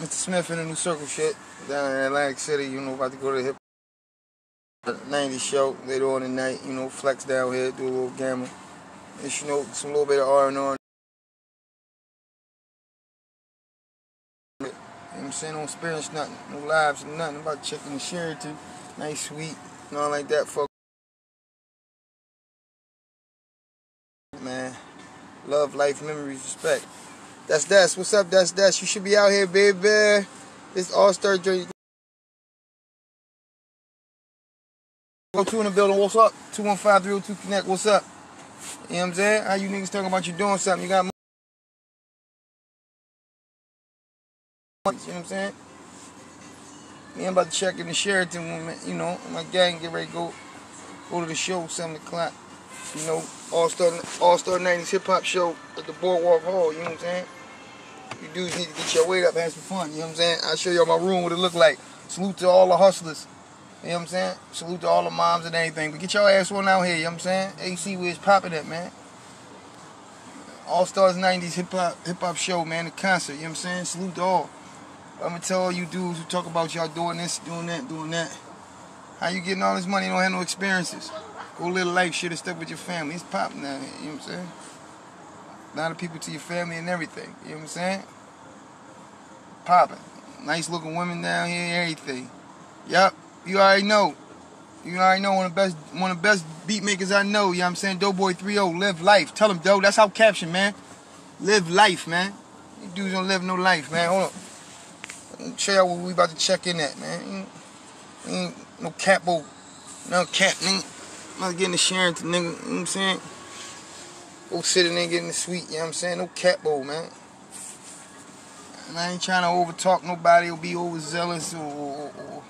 Mr. Smith in the New Circle shit down in Atlantic City. You know, about to go to the hip 90 show later on tonight. You know, flex down here, do a little gamble. And you know, some little bit of R and R. You know what I'm saying? Don't experience nothing, no lives, nothing. about checking the Sheraton, nice suite, and all like that. Fuck. Man, love, life, memories, respect. That's that's what's up. That's that's you should be out here, baby. It's All Star. Go two in the building. What's up? Two one five three zero two connect. What's up? You know what I'm saying? How you niggas talking about you doing something? You got. money. You know what I'm saying? Me, I'm about to check in the Sheraton when you know my gang get ready to go go to the show seven o'clock. You know, All Star All Star '90s Hip Hop Show at the Boardwalk Hall. You know what I'm saying? You dudes need to get your weight up, have some fun. You know what I'm saying? I'll show y'all my room, what it look like. Salute to all the hustlers. You know what I'm saying? Salute to all the moms and everything. But get your ass on out here, you know what I'm saying? AC where it's popping at, man. All Stars 90s hip hop hip hop show, man, the concert, you know what I'm saying? Salute to all. I'm gonna tell all you dudes who talk about y'all doing this, doing that, doing that. How you getting all this money and don't have no experiences? Go live life, shit, and stuff with your family. It's popping here, you know what I'm saying? A lot of people to your family and everything, you know what I'm saying? Popping. Nice looking women down here, everything. Yep, you already know. You already know one of the best one of the best beat makers I know, you know what I'm saying? Doughboy 3-0, live life. Tell them, Doe, that's how caption, man. Live life, man. You dudes don't live no life, man. Hold on. Show y'all what we about to check in at, man. Ain't, ain't no capo, no cap, nigga. I'm not getting the Sheraton, nigga. You know what I'm saying? Go sit in there and get in the suite, you know what I'm saying? No capo, man. And I ain't trying to overtalk nobody or be overzealous or or,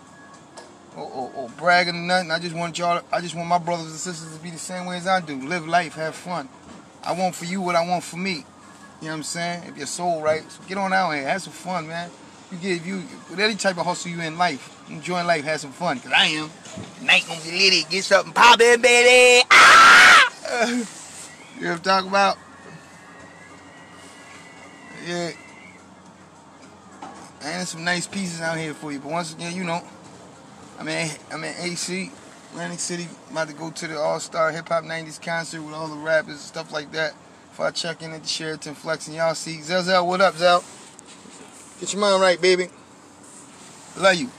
or, or, or bragging or nothing. I just want y'all. I just want my brothers and sisters to be the same way as I do. Live life, have fun. I want for you what I want for me. You know what I'm saying? If your soul right, so get on out here, have some fun, man. You get you with any type of hustle you in life, enjoy life, have some fun. Cause I am. Night gonna be litty, get something poppin', baby. Ah! you know what I'm talking about? Yeah. And there's some nice pieces out here for you. But once again, you know, I'm in, I'm in AC, Atlantic City, about to go to the All Star Hip Hop 90s concert with all the rappers and stuff like that. If I check in at the Sheraton Flex and y'all see Zell Zell, what up, Zell? Get your mind right, baby. Love you.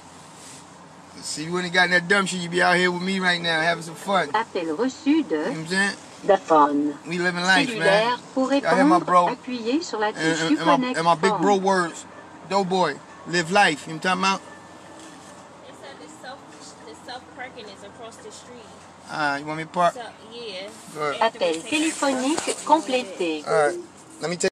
See, you ain't got that dumb shit, you'd be out here with me right now having some fun. Appel reçu You know de what I'm saying? Dafone. We living life, Cellulaire man. pour Y'all hear my bro? répondre, appuyez sur la And, touche and, du and my, connect and my big phone. bro words, Doughboy, live life. You know what I'm talking about? They said the self the self parking is across the street. Ah, you want me to park? So yeah. Good. After we Appel take our téléphonique complété. All right. Let me take.